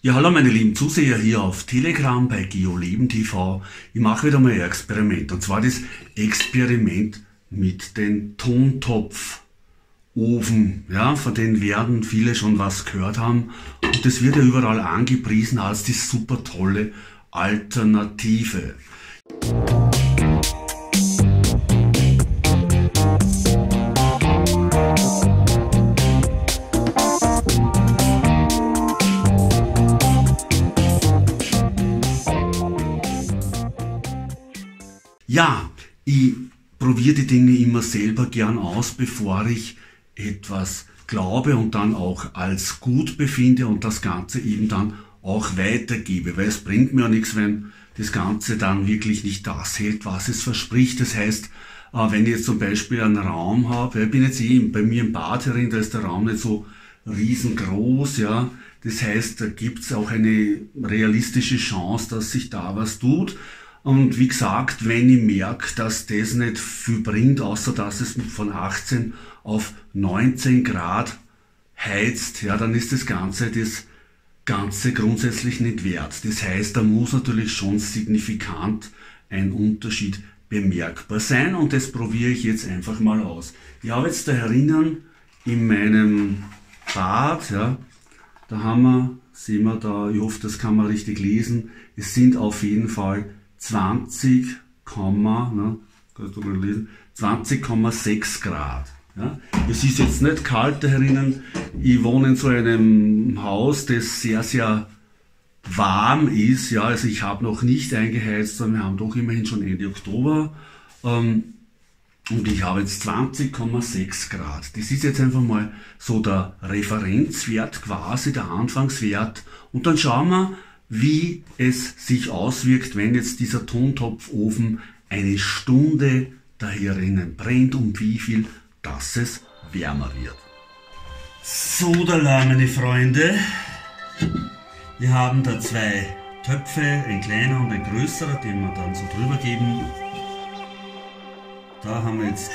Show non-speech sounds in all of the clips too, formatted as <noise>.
Ja, hallo meine lieben Zuseher hier auf Telegram bei GeoLeben TV. Ich mache wieder mal ein Experiment. Und zwar das Experiment mit den Tontopfofen. Ja, von denen werden viele schon was gehört haben. Und das wird ja überall angepriesen als die super tolle Alternative. Ja, ich probiere die Dinge immer selber gern aus, bevor ich etwas glaube und dann auch als gut befinde und das Ganze eben dann auch weitergebe, weil es bringt mir ja nichts, wenn das Ganze dann wirklich nicht das hält, was es verspricht. Das heißt, äh, wenn ich jetzt zum Beispiel einen Raum habe, ich bin jetzt eh bei mir im Bad herin, da ist der Raum nicht so riesengroß, ja. Das heißt, da gibt es auch eine realistische Chance, dass sich da was tut. Und wie gesagt, wenn ich merke, dass das nicht viel bringt, außer dass es von 18 auf 19 Grad heizt, ja, dann ist das Ganze das Ganze grundsätzlich nicht wert. Das heißt, da muss natürlich schon signifikant ein Unterschied bemerkbar sein und das probiere ich jetzt einfach mal aus. Ich habe jetzt da herinnen in meinem Bad, ja, da haben wir, sehen wir da, ich hoffe, das kann man richtig lesen, es sind auf jeden Fall 20, ne, 20,6 Grad. Ja. Es ist jetzt nicht kalt da herinnen. Ich wohne in so einem Haus, das sehr, sehr warm ist. Ja, also ich habe noch nicht eingeheizt, sondern wir haben doch immerhin schon Ende Oktober. Ähm, und ich habe jetzt 20,6 Grad. Das ist jetzt einfach mal so der Referenzwert quasi, der Anfangswert. Und dann schauen wir, wie es sich auswirkt, wenn jetzt dieser Tontopfofen eine Stunde da herinnen brennt und wie viel, dass es wärmer wird. So, da meine Freunde. Wir haben da zwei Töpfe, ein kleiner und ein größerer, den wir dann so drüber geben. Da haben wir jetzt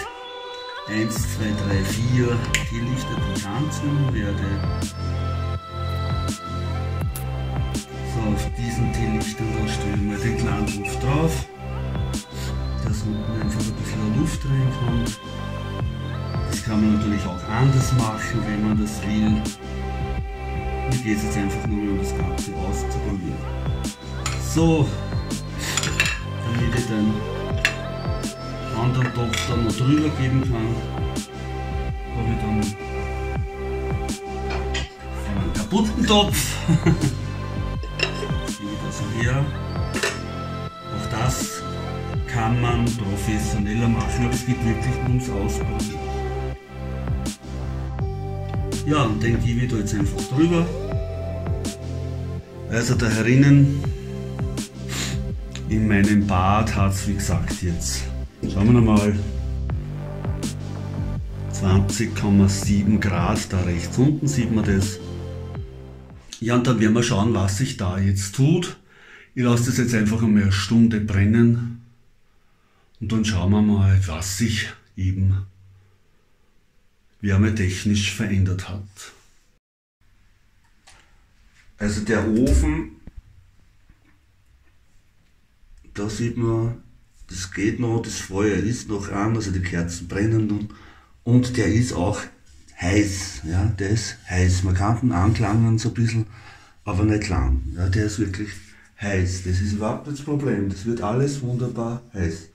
1, 2, 3, 4 die Lichter Pflanzen, werde auf diesen Teelichtern stellen wir den kleinen Luft drauf, dass unten einfach ein bisschen Luft reinkommt. Das kann man natürlich auch anders machen, wenn man das will. Mir geht es jetzt einfach nur um das Ganze auszuprobieren. So, damit ich den anderen Topf dann noch drüber geben kann, habe ich dann einen kaputten Topf. <laughs> her. Auch das kann man professioneller machen, aber es geht wirklich ums Ausprobieren. Ja, und den gebe ich da jetzt einfach drüber. Also da herinnen in meinem Bad hat es wie gesagt jetzt, schauen wir nochmal, 20,7 Grad da rechts unten sieht man das. Ja, und dann werden wir schauen, was sich da jetzt tut. Ich lasse das jetzt einfach einmal eine Stunde brennen und dann schauen wir mal, was sich eben wärmetechnisch verändert hat. Also der Ofen, da sieht man, das geht noch, das Feuer ist noch an, also die Kerzen brennen nun und der ist auch heiß, ja, der ist heiß. Man kann ihn anklangen so ein bisschen, aber nicht lang. Ja, der ist wirklich heiß. Das ist überhaupt nicht das Problem. Das wird alles wunderbar heiß.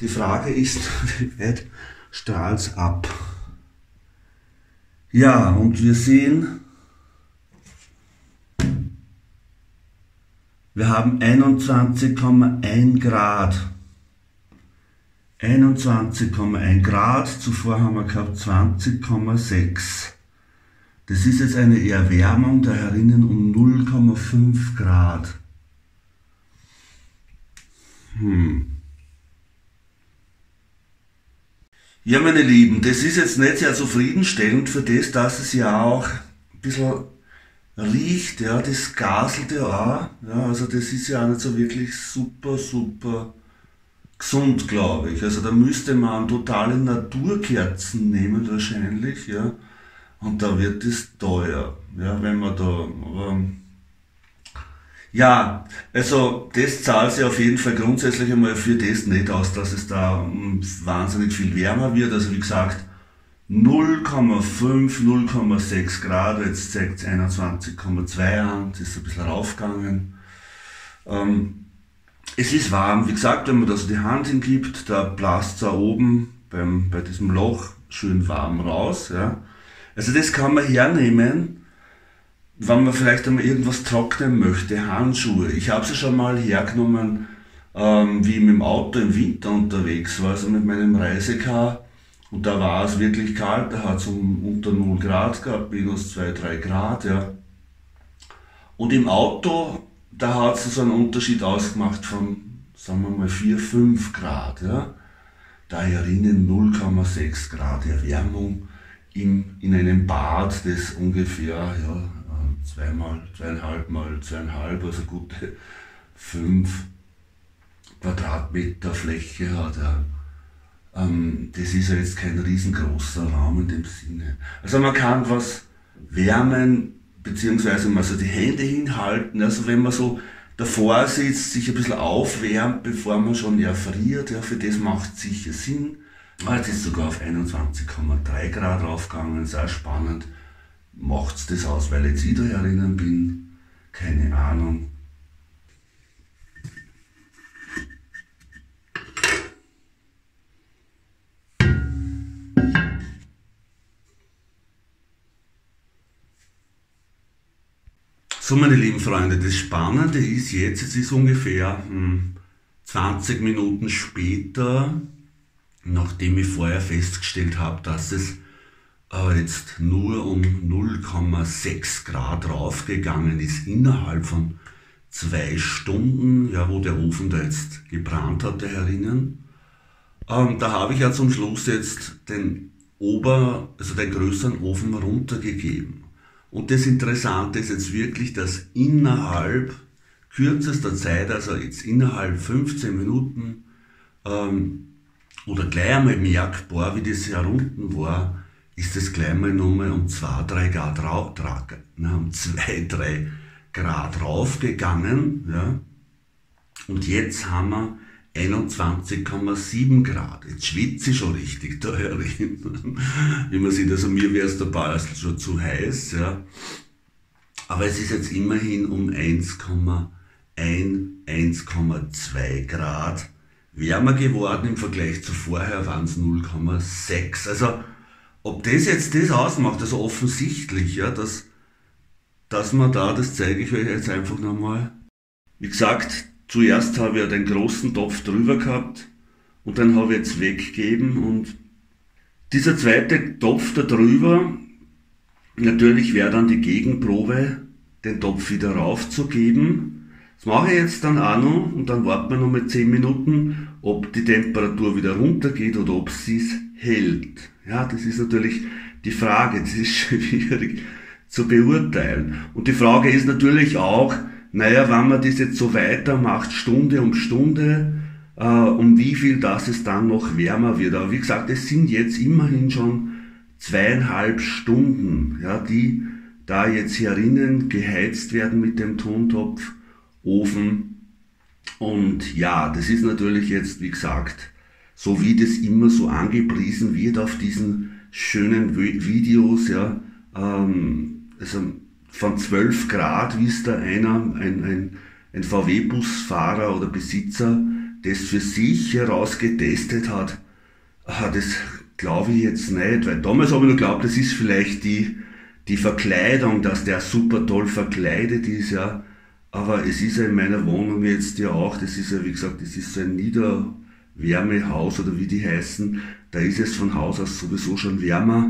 Die Frage ist, <laughs> wie weit strahlt es ab? Ja, und wir sehen, wir haben 21,1 Grad. 21,1 Grad, zuvor haben wir gehabt 20,6. Das ist jetzt eine Erwärmung da herinnen um 0,5 Grad. Hm. Ja, meine Lieben, das ist jetzt nicht sehr zufriedenstellend für das, dass es ja auch ein bisschen riecht, ja, das gaselt ja auch. Ja, also das ist ja auch nicht so wirklich super, super gesund, glaube ich. Also da müsste man totale Naturkerzen nehmen wahrscheinlich, ja. Und da wird es teuer, ja, wenn man da, aber Ja, also das zahlt sich auf jeden Fall grundsätzlich einmal für das nicht aus, dass es da hm, wahnsinnig viel wärmer wird. Also wie gesagt, 0,5, 0,6 Grad, jetzt zeigt es 21,2 an, es ist ein bisschen raufgegangen. Ähm, es ist warm, wie gesagt, wenn man da so die Hand hingibt, da blast es oben beim, bei diesem Loch schön warm raus. Ja. Also das kann man hernehmen, wenn man vielleicht einmal irgendwas trocknen möchte, Handschuhe. Ich habe sie schon mal hergenommen, ähm, wie ich mit dem Auto im Winter unterwegs war, also mit meinem Reisecar und da war es wirklich kalt, da hat es um, unter 0 Grad gehabt, minus 2, 3 Grad, ja. Und im Auto, da hat es so einen Unterschied ausgemacht von, sagen wir mal, 4, 5 Grad, ja. Da herinnen 0,6 Grad Erwärmung im, in einem Bad, das ungefähr, ja, zweimal, zweieinhalb mal zweieinhalb, also gute 5 Quadratmeter Fläche hat. Ja. Ähm, das ist ja jetzt kein riesengroßer Raum in dem Sinne. Also man kann was wärmen, beziehungsweise mal so die Hände hinhalten. Also wenn man so davor sitzt, sich ein bisschen aufwärmt, bevor man schon erfriert, ja, für das macht sicher Sinn. Jetzt ist sogar auf 21,3 Grad raufgegangen, sehr spannend. Macht's das aus, weil jetzt ich da herinnen bin? Keine Ahnung. So, meine lieben Freunde, das Spannende ist jetzt, es ist ungefähr hm, 20 Minuten später, nachdem ich vorher festgestellt habe, dass es äh, jetzt nur um 0,6 Grad raufgegangen ist innerhalb von zwei Stunden, ja, wo der Ofen da jetzt gebrannt hat, der herinnen. Ähm, da habe ich ja zum Schluss jetzt den Ober, also den größeren Ofen runtergegeben. Und das Interessante ist jetzt wirklich, dass innerhalb kürzester Zeit, also jetzt innerhalb 15 Minuten ähm, oder gleich einmal merkbar, wie das hier unten war, ist das gleich mal nochmal um 2, 3 Grad, rauf, na, um 2, 3 Grad raufgegangen. Ja. Und jetzt haben wir 21,7 Grad. Jetzt schwitze ich schon richtig da herin. Wie man sieht, also mir wäre es dabei schon zu heiß. Ja. Aber es ist jetzt immerhin um 1,1, 1,2 Grad wärmer geworden im Vergleich zu vorher waren es 0,6. Also ob das jetzt das ausmacht, also offensichtlich, ja, dass, dass man da, das zeige ich euch jetzt einfach nochmal. Wie gesagt, zuerst habe ich ja den großen Topf drüber gehabt und dann habe ich jetzt weggegeben und dieser zweite Topf da drüber, natürlich wäre dann die Gegenprobe, den Topf wieder raufzugeben. Das mache ich jetzt dann auch noch und dann warten wir noch mal 10 Minuten, ob die Temperatur wieder runtergeht oder ob sie es hält. Ja, das ist natürlich die Frage, das ist <laughs> schwierig zu beurteilen. Und die Frage ist natürlich auch, naja, wenn man das jetzt so weitermacht, Stunde um Stunde, äh, um wie viel dass es dann noch wärmer wird. Aber wie gesagt, es sind jetzt immerhin schon zweieinhalb Stunden, ja, die da jetzt herinnen geheizt werden mit dem Tontopfofen. Und ja, das ist natürlich jetzt, wie gesagt, so wie das immer so angepriesen wird auf diesen schönen Videos, ja, ähm, also von 12 Grad, wie es da einer, ein, ein, ein VW-Busfahrer oder Besitzer, das für sich herausgetestet hat, ah, das glaube ich jetzt nicht, weil damals habe ich nur geglaubt, das ist vielleicht die, die Verkleidung, dass der super toll verkleidet ist, ja. Aber es ist ja in meiner Wohnung jetzt ja auch, das ist ja, wie gesagt, das ist so ein Niederwärmehaus oder wie die heißen. Da ist es von Haus aus sowieso schon wärmer.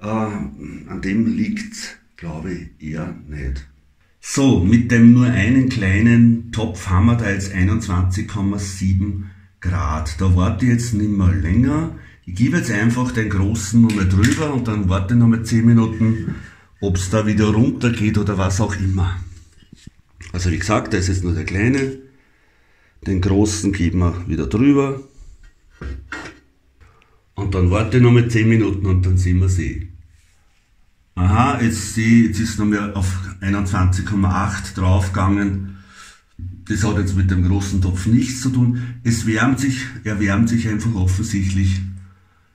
Äh, an dem liegt Glaube ich eher nicht. So, mit dem nur einen kleinen Topf haben wir da jetzt 21,7 Grad. Da warte ich jetzt nicht mehr länger. Ich gebe jetzt einfach den großen nochmal drüber und dann warte nochmal 10 Minuten, ob es da wieder runter geht oder was auch immer. Also wie gesagt, da ist jetzt nur der kleine. Den großen geben wir wieder drüber. Und dann warte ich nochmal 10 Minuten und dann sehen wir sie. Aha, jetzt, sehe, jetzt ist es nochmal auf 21,8 draufgegangen. Das hat jetzt mit dem großen Topf nichts zu tun. Es wärmt sich, er wärmt sich einfach offensichtlich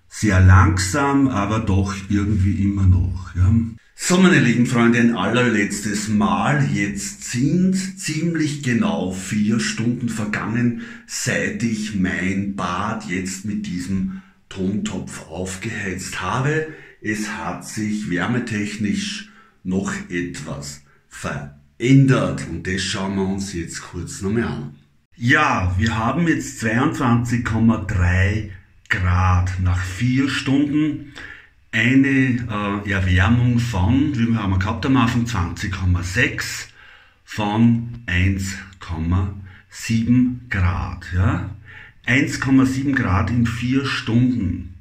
sehr langsam, aber doch irgendwie immer noch. Ja. So, meine lieben Freunde, ein allerletztes Mal. Jetzt sind ziemlich genau vier Stunden vergangen, seit ich mein Bad jetzt mit diesem Tontopf aufgeheizt habe. Es hat sich wärmetechnisch noch etwas verändert und das schauen wir uns jetzt kurz nochmal an. Ja, wir haben jetzt 22,3 Grad nach vier Stunden eine äh, Erwärmung von, wie haben wir gehabt am Anfang, 20,6 von 1,7 Grad. Ja? 1,7 Grad in vier Stunden.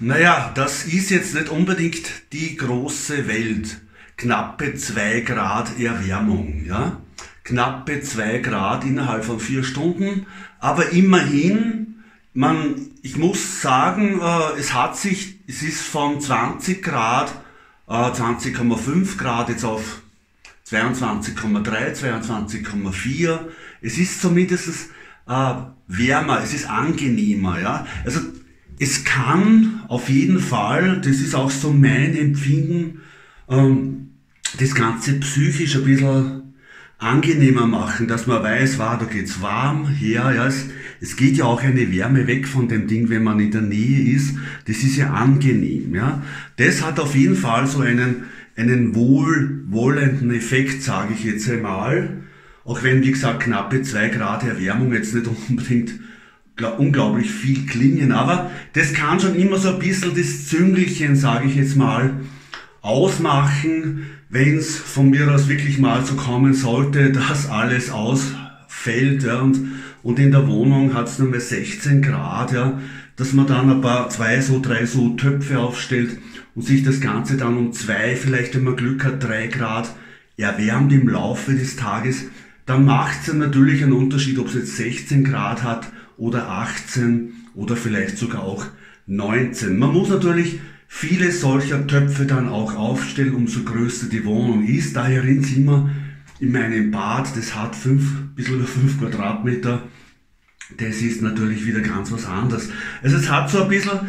Naja, das ist jetzt nicht unbedingt die große Welt. Knappe 2 Grad Erwärmung. Ja? Knappe 2 Grad innerhalb von vier Stunden. Aber immerhin, man, ich muss sagen, äh, es hat sich, es ist von 20 Grad, äh, 20,5 Grad jetzt auf 22,3, 22,4. Es ist zumindest äh, wärmer, es ist angenehmer. Ja? Also es kann auf jeden Fall, das ist auch so mein Empfinden, ähm, das Ganze psychisch ein bisschen angenehmer machen, dass man weiß, wow, da geht's warm her, ja, es, es geht ja auch eine Wärme weg von dem Ding, wenn man in der Nähe ist, das ist ja angenehm, ja. Das hat auf jeden Fall so einen, einen wohlwollenden Effekt, sage ich jetzt einmal, auch wenn, wie gesagt, knappe zwei Grad Erwärmung jetzt nicht <laughs> unbedingt unglaublich viel klingen, aber das kann schon immer so ein bisschen das Züngelchen, sage ich jetzt mal, ausmachen, wenn es von mir aus wirklich mal so kommen sollte, dass alles ausfällt ja, und, und in der Wohnung hat es nur mehr 16 Grad, ja, dass man dann ein paar, zwei, so drei so Töpfe aufstellt und sich das Ganze dann um zwei, vielleicht wenn man Glück hat, drei Grad erwärmt im Laufe des Tages, dann macht es natürlich einen Unterschied, ob es jetzt 16 Grad hat oder 18 oder vielleicht sogar auch 19. Man muss natürlich viele solcher Töpfe dann auch aufstellen, umso größer die Wohnung ist. Daher sind wir in meinem Bad, das hat fünf, bisschen über 5 Quadratmeter. Das ist natürlich wieder ganz was anderes. Also es hat so ein bisschen,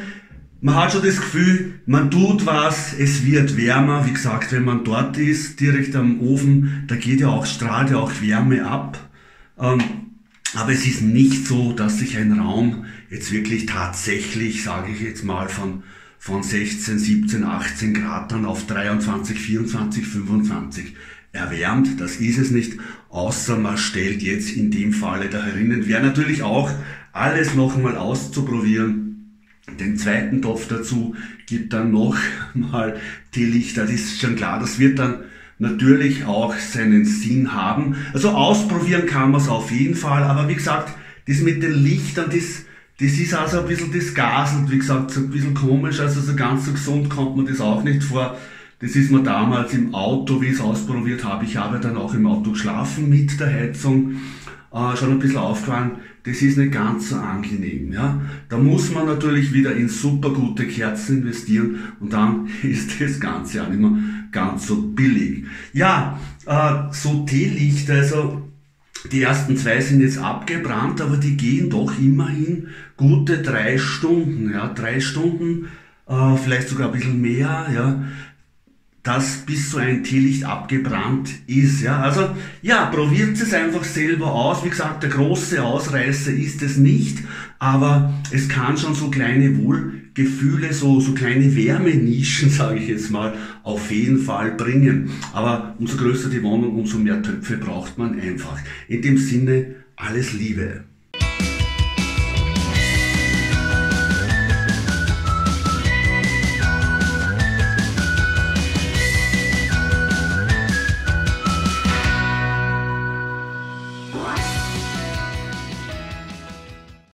man hat schon das Gefühl, man tut was, es wird wärmer. Wie gesagt, wenn man dort ist, direkt am Ofen, da geht ja auch, strahlt ja auch Wärme ab. Ähm, aber es ist nicht so, dass sich ein Raum jetzt wirklich tatsächlich, sage ich jetzt mal, von, von 16, 17, 18 Grad dann auf 23, 24, 25 erwärmt. Das ist es nicht, außer man stellt jetzt in dem Falle da herinnen. Wäre natürlich auch alles nochmal auszuprobieren. Den zweiten Topf dazu gibt dann noch mal die Lichter. Das ist schon klar, das wird dann natürlich auch seinen Sinn haben. Also ausprobieren kann man es auf jeden Fall, aber wie gesagt, das mit den Lichtern, das, das ist also ein bisschen das Gas und wie gesagt, so ein bisschen komisch, also so ganz so gesund kommt man das auch nicht vor. Das ist mir damals im Auto, wie ich es ausprobiert habe, ich habe dann auch im Auto geschlafen mit der Heizung, äh, schon ein bisschen aufgefallen, das ist nicht ganz so angenehm. Ja? Da muss man natürlich wieder in super gute Kerzen investieren und dann <laughs> ist das Ganze auch nicht mehr ganz so billig. Ja, äh, so Teelichter, also die ersten zwei sind jetzt abgebrannt, aber die gehen doch immerhin gute drei Stunden. Ja, drei Stunden, äh, vielleicht sogar ein bisschen mehr. Ja, dass bis so ein Teelicht abgebrannt ist. Ja, also ja, probiert es einfach selber aus. Wie gesagt, der große Ausreißer ist es nicht, aber es kann schon so kleine Wohlgefühle, so, so kleine Wärmenischen, <laughs> sage ich jetzt mal, auf jeden Fall bringen. Aber umso größer die Wohnung, umso mehr Töpfe braucht man einfach. In dem Sinne, alles Liebe.